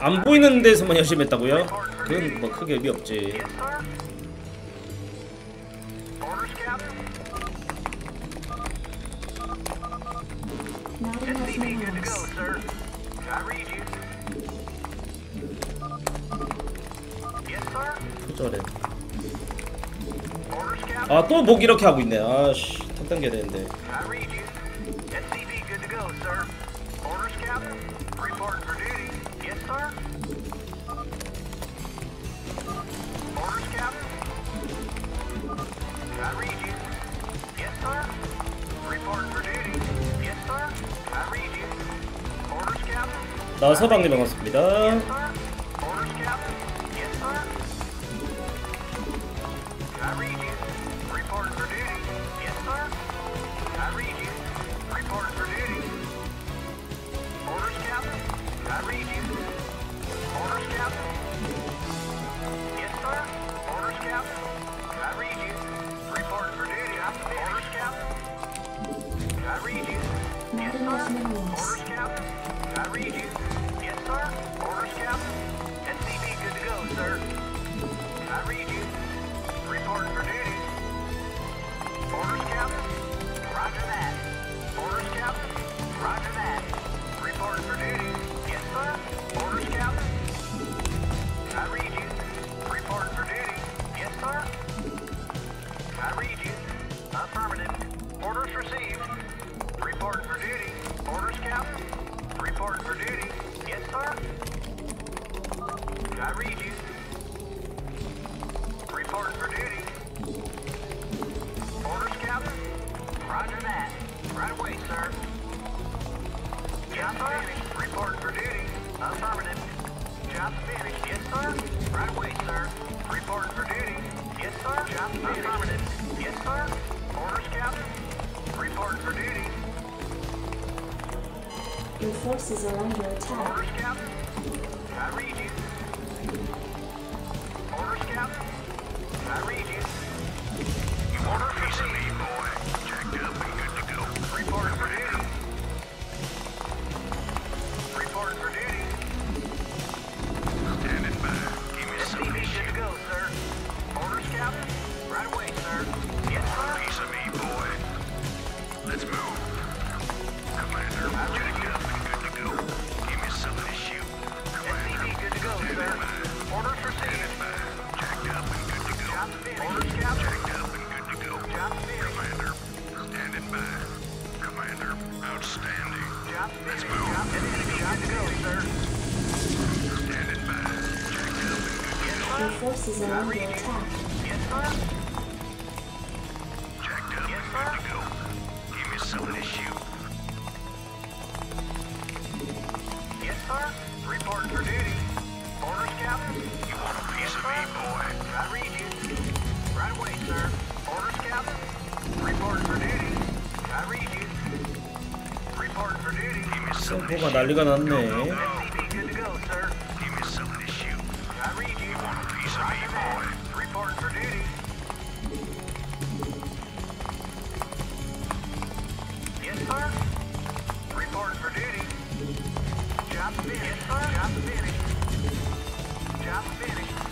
안 보이는 데서만 열심히 했다고요? 그건 뭐 크게 의미 없지. 표절해. 아또 목 이렇게 하고 있네. 아씨 턱 당겨야 되는데. Ordered for duty. Yes, sir? Orders, Captain? I read you. Yes, sir? Reporting for duty. Yes, sir? I read you. Orders, Captain? 나 서방님 반갑습니다. Report for duty. Roger that. Right away, sir. Finished. For duty. Finished. Yes, sir. Right away, sir. For duty. Yes, sir. Yes, sir. For duty. Your forces are under attack. Order. I read you. I read you. You won't me. issue. Yes, sir. Report for duty. Orders, Captain? You want a piece yes, of me, boy? I read you. Right away, sir. Orders, Captain? Report for duty. I read you. Report for duty. Give me some. 난리가 났네. Job finished. Job finished. Job finished.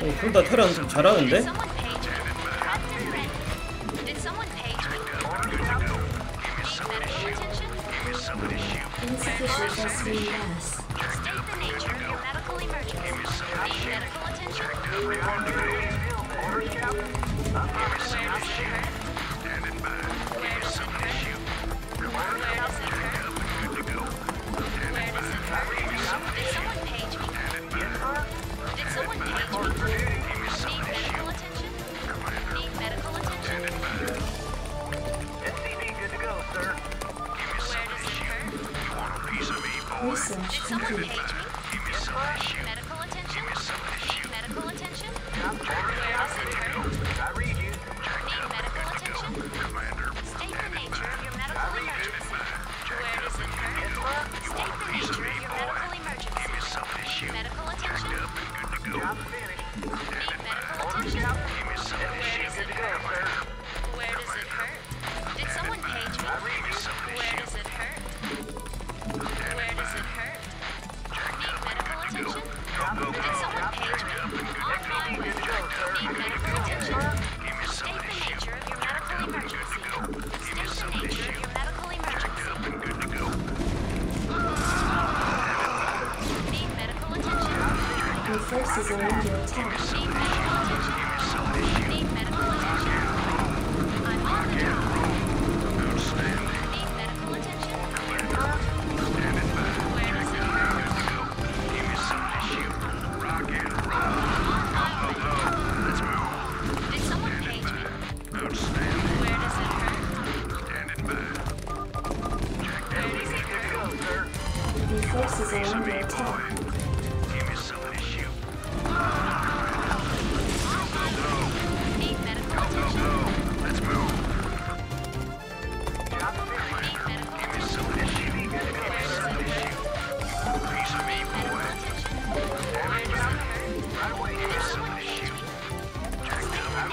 어, 그럼 나 테란 좀 잘하는데? Insufficient SVS. State the nature of your medical emergency. Need medical attention? I'm here. Standing by. Give me some issue. Research complete.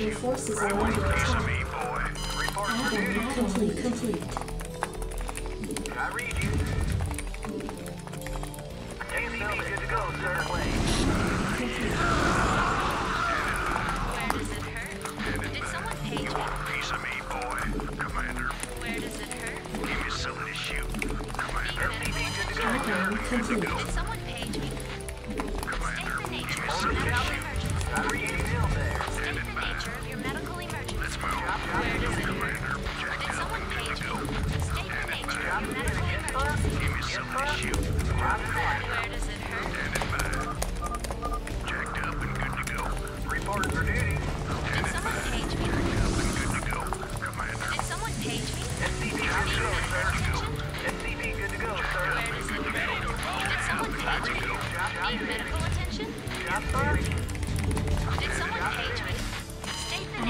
Your forces are under attack. Me, boy. Report complete. complete. I read you. To go, sir. Complete.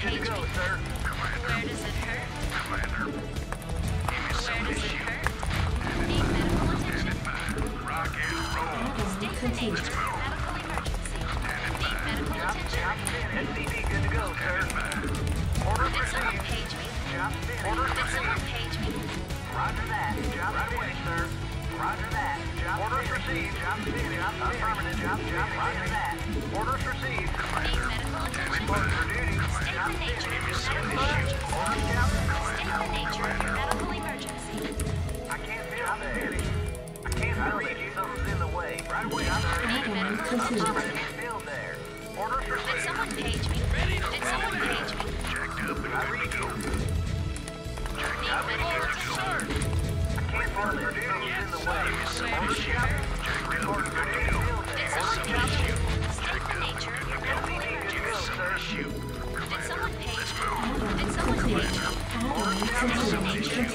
Good to page go, me? sir. Where does it hurt? Where does it hurt? Need medical attention? Add-on State the complete. nature medical emergency. Need medical attention? SCV good to go, sir. Orders Did someone received. page me? Job finished. Did someone page me? Roger that. Job right away, sir. Roger that. Job Orders received. Job finished. Job affirmative. Job job. Roger that. Orders received. Need medical attention? Reporting for duty. Right away. Need Add-on medical complete.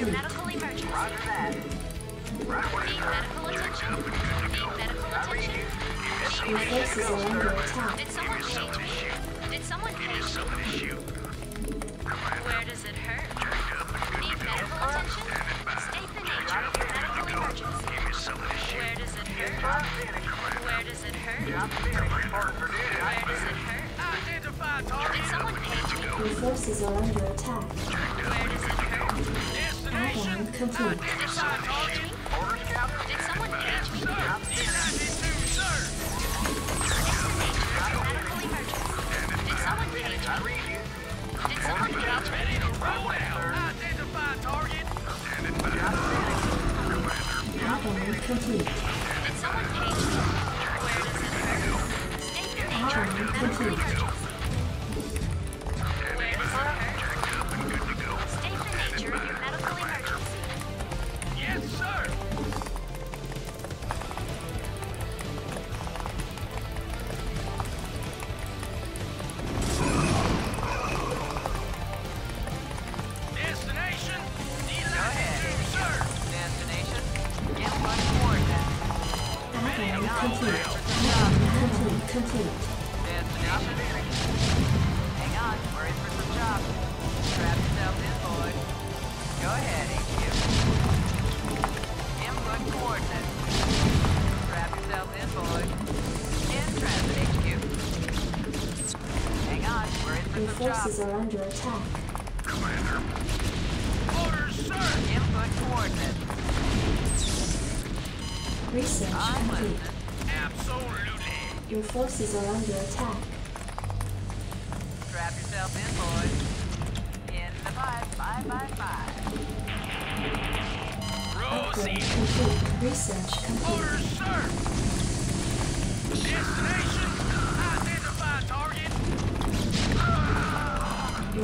Nature of your Complete. medical emergency. Roger that. Right Need medical attention? Need medical attention? Your forces are. Did someone page me? Did someone page me? Where does it hurt? Need medical attention? State the nature of your medical emergency. Where does it hurt? Where does it hurt? Job finished. Reporting for duty. Where does it hurt? Did someone page me? Your forces are under attack. Where does it hurt? Add-on complete. Forces are under attack. Commander. Orders, sir. Input coordinates. Research I'm complete. Absolutely. Your forces are under attack. Strap yourself in, boys. In the five, five, five, five. Upgrade Proceed. complete. Research complete. Orders, sir. Destination.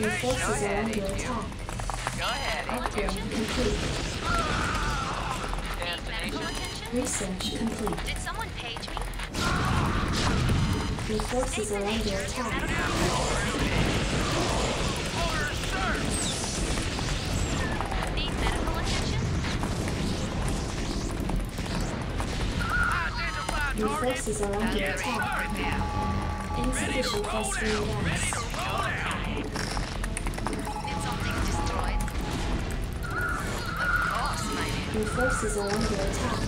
Your forces are under attack. Go ahead. Research complete. Did someone page me? Your forces are under attack. Need medical attention? Your forces are under attack. Insufficient vespene. Gas. forces are under attack.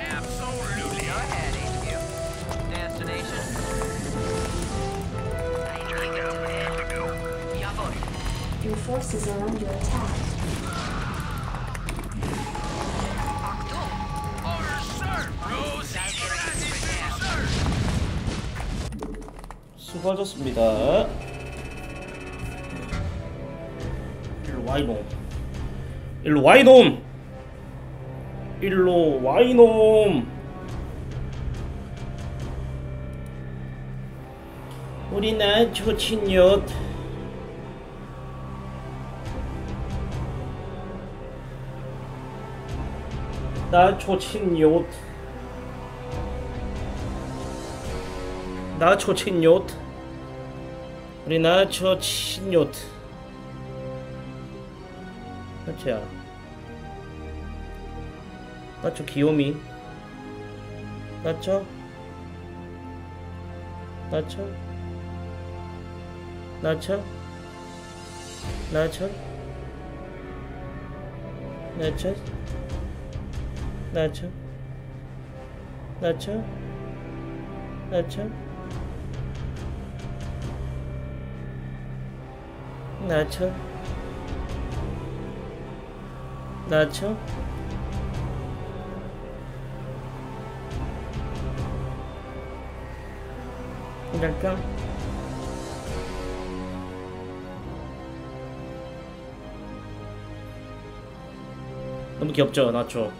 Absolutely ahead, HQ. Destination? Your forces are under attack. 수고하셨습니다. 와 이놈. 일로 와 이놈. 일로 와 이놈. 우리 나 조친엿. 나 조친엿. 나 조친엿. 우리 나초 친요 트 나초야 나초 귀요미? 나초 나초 나초 나초 나초 나초 나초 나초 나초 나초 이럴까? 너무 귀엽죠? 나초